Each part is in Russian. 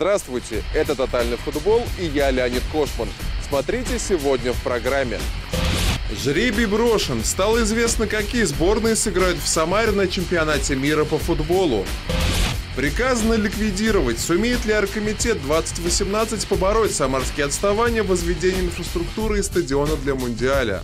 Здравствуйте, это «Тотальный футбол» и я, Леонид Кошман. Смотрите сегодня в программе. Жребий брошен. Стало известно, какие сборные сыграют в Самаре на чемпионате мира по футболу. Приказано ликвидировать. Сумеет ли Аркомитет 2018 побороть самарские отставания в возведении инфраструктуры и стадиона для Мундиаля?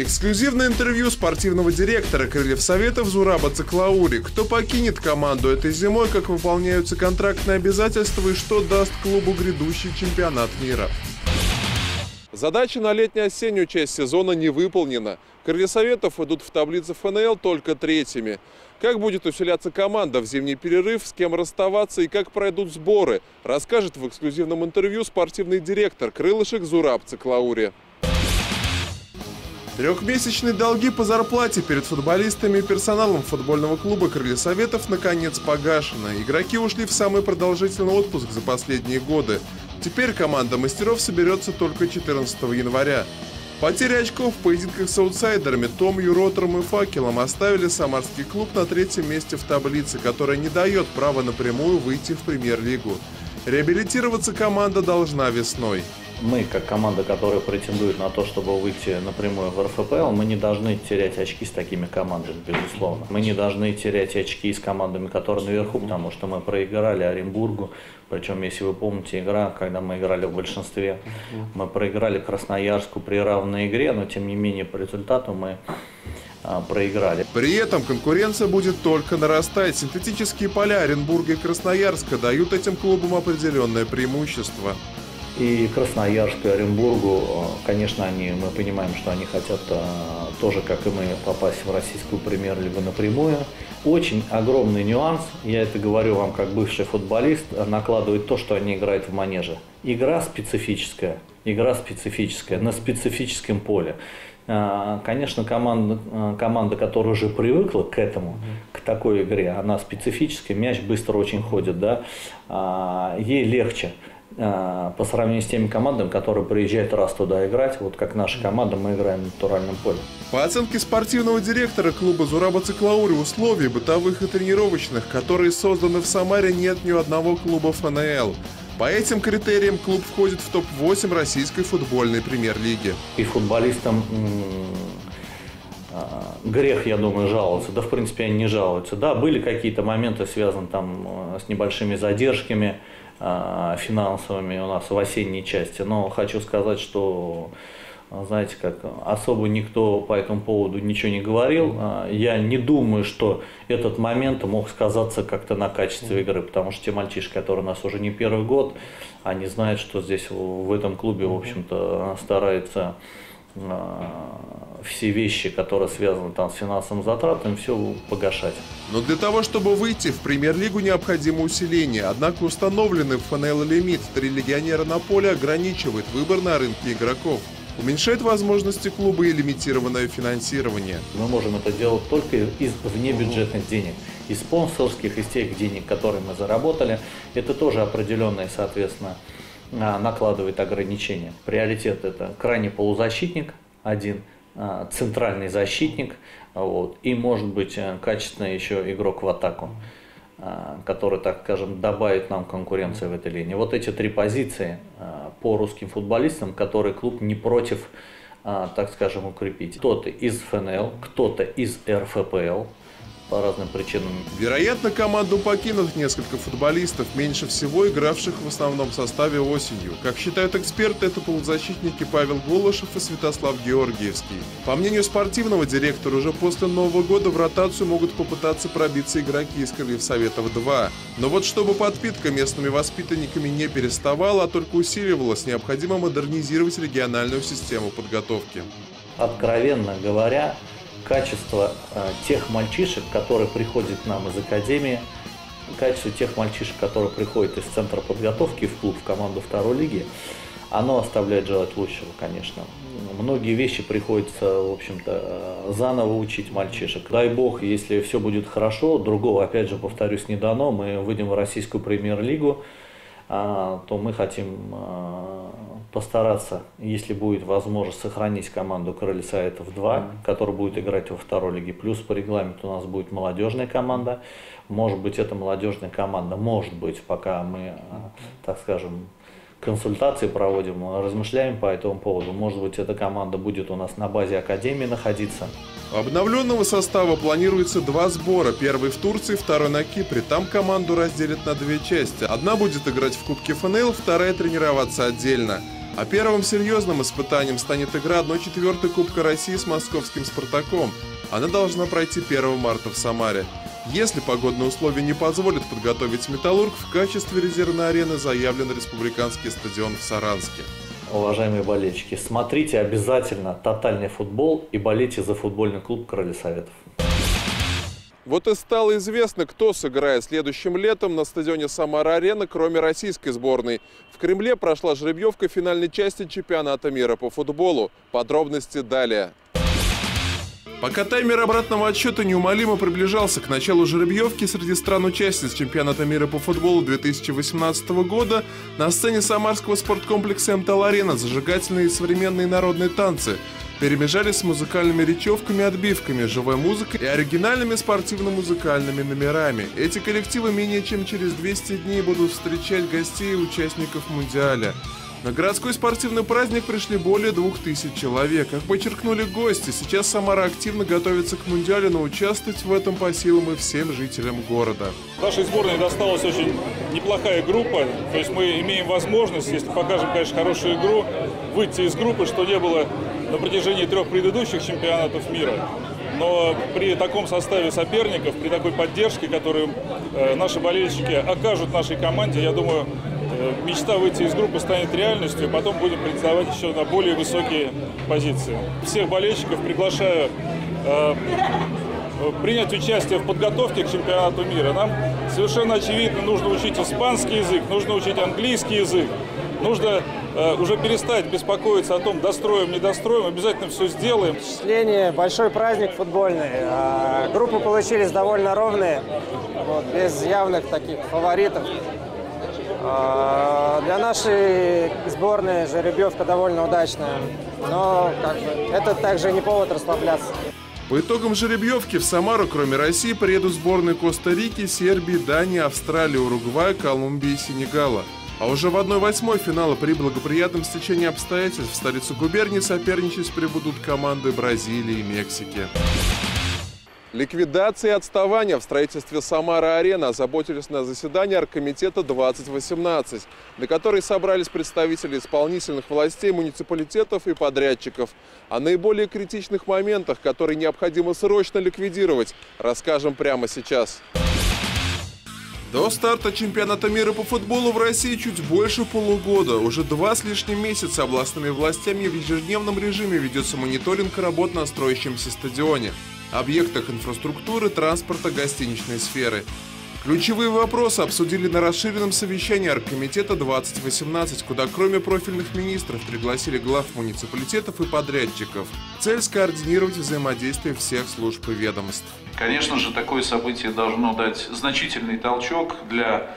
Эксклюзивное интервью спортивного директора Крыльев Советов Зураба Циклаури. Кто покинет команду этой зимой, как выполняются контрактные обязательства и что даст клубу грядущий чемпионат мира. Задача на летнюю-осеннюю часть сезона не выполнена. Крылья Советов идут в таблице ФНЛ только третьими. Как будет усиляться команда в зимний перерыв, с кем расставаться и как пройдут сборы, расскажет в эксклюзивном интервью спортивный директор Крылышек Зураб Циклаури. Трехмесячные долги по зарплате перед футболистами и персоналом футбольного клуба «Крылья Советов» наконец погашены. Игроки ушли в самый продолжительный отпуск за последние годы. Теперь команда мастеров соберется только 14 января. Потери очков в поединках с аутсайдерами Том Юротором и Факелом оставили самарский клуб на третьем месте в таблице, которая не дает права напрямую выйти в премьер-лигу. Реабилитироваться команда должна весной мы, как команда, которая претендует на то, чтобы выйти напрямую в РФПЛ, мы не должны терять очки с такими командами, безусловно. Мы не должны терять очки с командами, которые наверху, потому что мы проиграли Оренбургу. Причем, если вы помните, игра, когда мы играли в большинстве, мы проиграли Красноярску при равной игре, но тем не менее по результату мы а, проиграли. При этом конкуренция будет только нарастать. Синтетические поля Оренбурга и Красноярска дают этим клубам определенное преимущество и Красноярск, и Оренбургу, э, конечно, они, мы понимаем, что они хотят э, тоже, как и мы, попасть в российскую премьер-лигу напрямую. Очень огромный нюанс, я это говорю вам как бывший футболист, накладывает то, что они играют в манеже. Игра специфическая, игра специфическая, на специфическом поле. Э, конечно, команда, команда, которая уже привыкла к этому, к такой игре, она специфическая, мяч быстро очень ходит, да, ей легче. А, по сравнению с теми командами, которые приезжают раз туда играть, вот как наша команда, мы играем на натуральном поле. По оценке спортивного директора клуба Зураба Циклаури, условий бытовых и тренировочных, которые созданы в Самаре, нет ни одного клуба ФНЛ. По этим критериям клуб входит в топ-8 российской футбольной премьер-лиги. И футболистам а, грех, я думаю, жаловаться. Да, в принципе, они не жалуются. Да, были какие-то моменты, связанные там э, с небольшими задержками, финансовыми у нас в осенней части. Но хочу сказать, что знаете, как особо никто по этому поводу ничего не говорил. А, я не думаю, что этот момент мог сказаться как-то на качестве игры, потому что те мальчишки, которые у нас уже не первый год, они знают, что здесь в этом клубе, в общем-то, стараются а, все вещи, которые связаны там с финансовым затратами, все погашать. Но для того, чтобы выйти в премьер-лигу, необходимо усиление. Однако установленный в ФНЛ лимит три легионера на поле ограничивает выбор на рынке игроков. Уменьшает возможности клуба и лимитированное финансирование. Мы можем это делать только из внебюджетных денег, из спонсорских, из тех денег, которые мы заработали. Это тоже определенное, соответственно, а, накладывает ограничения. Приоритет это крайний полузащитник один, центральный защитник, вот, и может быть э, качественный еще игрок в атаку, а, который, так скажем, добавит нам конкуренции в этой линии. Вот эти три позиции по русским футболистам, которые клуб не против, так скажем, укрепить. Кто-то из ФНЛ, кто-то из РФПЛ, по разным причинам. Вероятно, команду покинут несколько футболистов, меньше всего игравших в основном составе осенью. Как считают эксперты, это полузащитники Павел Голышев и Святослав Георгиевский. По мнению спортивного директора, уже после Нового года в ротацию могут попытаться пробиться игроки из Крыльев Советов 2. Но вот чтобы подпитка местными воспитанниками не переставала, а только усиливалась, необходимо модернизировать региональную систему подготовки. Откровенно говоря, качество э, тех мальчишек, которые приходят к нам из академии, качество тех мальчишек, которые приходят из центра подготовки в клуб, в команду второй лиги, оно оставляет желать лучшего, конечно. Многие вещи приходится, в общем-то, заново учить мальчишек. Дай бог, если все будет хорошо, другого, опять же, повторюсь, не дано, мы выйдем в российскую премьер-лигу, то мы хотим постараться, если будет возможность, сохранить команду Крылья Советов 2, mm-hmm. которая будет играть во второй лиге. Плюс по регламенту у нас будет молодежная команда. Может быть, эта молодежная команда, может быть, пока мы, так скажем, консультации проводим, размышляем по этому поводу. Может быть, эта команда будет у нас на базе Академии находиться. Обновленного состава планируется два сбора. Первый в Турции, второй на Кипре. Там команду разделят на две части. Одна будет играть в Кубке ФНЛ, вторая тренироваться отдельно. А первым серьезным испытанием станет игра 1-4 Кубка России с московским «Спартаком». Она должна пройти 1 марта в Самаре. Если погодные условия не позволят подготовить «Металлург», в качестве резервной арены заявлен республиканский стадион в Саранске. Уважаемые болельщики, смотрите обязательно «Тотальный футбол» и болейте за футбольный клуб «Короли Советов». Вот и стало известно, кто сыграет следующим летом на стадионе Самара-Арена, кроме российской сборной. В Кремле прошла жеребьевка финальной части чемпионата мира по футболу. Подробности далее. Пока таймер обратного отсчета неумолимо приближался к началу жеребьевки среди стран-участниц чемпионата мира по футболу 2018 года, на сцене самарского спорткомплекса МТЛ-Арена зажигательные и современные народные танцы – перемежались с музыкальными речевками, отбивками, живой музыкой и оригинальными спортивно-музыкальными номерами. Эти коллективы менее чем через 200 дней будут встречать гостей и участников Мундиаля. На городской спортивный праздник пришли более двух тысяч человек. Как подчеркнули гости, сейчас Самара активно готовится к Мундиалю, но участвовать в этом по силам и всем жителям города. Нашей сборной досталась очень неплохая группа. То есть мы имеем возможность, если покажем, конечно, хорошую игру, выйти из группы, что не было на протяжении трех предыдущих чемпионатов мира. Но при таком составе соперников, при такой поддержке, которую э, наши болельщики окажут нашей команде, я думаю, э, мечта выйти из группы станет реальностью, и потом будем претендовать еще на более высокие позиции. Всех болельщиков приглашаю э, принять участие в подготовке к чемпионату мира. Нам совершенно очевидно нужно учить испанский язык, нужно учить английский язык, нужно уже перестать беспокоиться о том, достроим, не достроим, обязательно все сделаем. Впечатление, большой праздник футбольный. А, группы получились довольно ровные, вот, без явных таких фаворитов. А, для нашей сборной жеребьевка довольно удачная, но как бы, это также не повод расслабляться. По итогам жеребьевки в Самару, кроме России, приедут сборные Коста-Рики, Сербии, Дании, Австралии, Уругвая, Колумбии и Сенегала – а уже в 1-8 финала при благоприятном стечении обстоятельств в столицу губернии соперничать прибудут команды Бразилии и Мексики. Ликвидация и отставание в строительстве Самара-Арена озаботились на заседании Оргкомитета 2018, на которой собрались представители исполнительных властей, муниципалитетов и подрядчиков. О наиболее критичных моментах, которые необходимо срочно ликвидировать, расскажем прямо сейчас. До старта чемпионата мира по футболу в России чуть больше полугода. Уже два с лишним месяца областными властями в ежедневном режиме ведется мониторинг работ на строящемся стадионе, объектах инфраструктуры, транспорта, гостиничной сферы. Ключевые вопросы обсудили на расширенном совещании Оргкомитета 2018, куда кроме профильных министров пригласили глав муниципалитетов и подрядчиков. Цель – скоординировать взаимодействие всех служб и ведомств. Конечно же, такое событие должно дать значительный толчок для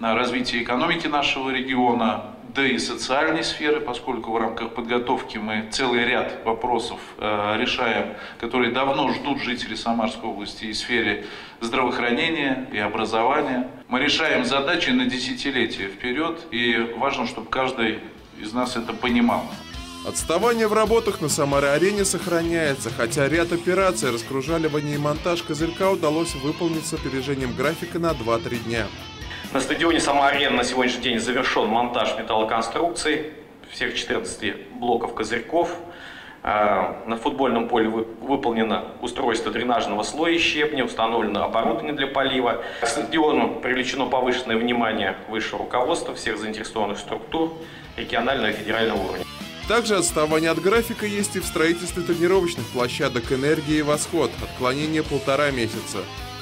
развития экономики нашего региона, да и социальной сферы, поскольку в рамках подготовки мы целый ряд вопросов э, решаем, которые давно ждут жители Самарской области и сфере здравоохранения и образования. Мы решаем задачи на десятилетия вперед, и важно, чтобы каждый из нас это понимал. Отставание в работах на Самаре-арене сохраняется, хотя ряд операций раскружаливания и монтаж козырька удалось выполнить с опережением графика на 2-3 дня. На стадионе Самара-Арена на сегодняшний день завершен монтаж металлоконструкций всех 14 блоков козырьков. А, на футбольном поле выполнено устройство дренажного слоя щебня, установлено оборудование для полива. К стадиону привлечено повышенное внимание высшего руководства всех заинтересованных структур регионального и федерального уровня. Также отставание от графика есть и в строительстве тренировочных площадок «Энергии» и «Восход», отклонение полтора месяца.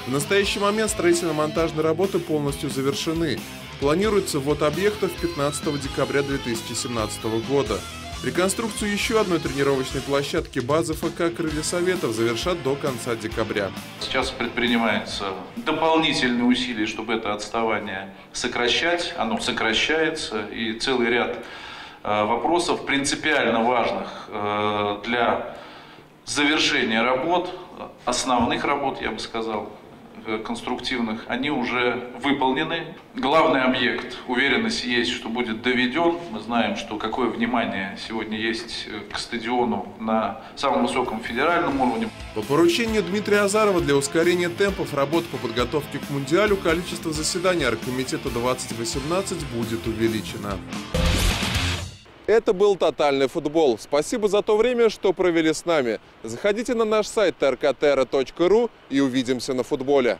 В настоящий момент строительно-монтажные работы полностью завершены. Планируется ввод объектов 15 декабря 2017 года. Реконструкцию еще одной тренировочной площадки базы ФК «Крылья Советов» завершат до конца декабря. Сейчас предпринимаются дополнительные усилия, чтобы это отставание сокращать. Оно сокращается, и целый ряд э, вопросов принципиально важных э, для завершения работ, основных работ, я бы сказал, конструктивных, они уже выполнены. Главный объект, уверенность есть, что будет доведен. Мы знаем, что какое внимание сегодня есть э, к стадиону на самом высоком федеральном уровне. По поручению Дмитрия Азарова для ускорения темпов работ по подготовке к Мундиалю количество заседаний Оргкомитета 2018 будет увеличено. Это был «Тотальный футбол». Спасибо за то время, что провели с нами. Заходите на наш сайт trktr.ru и увидимся на футболе.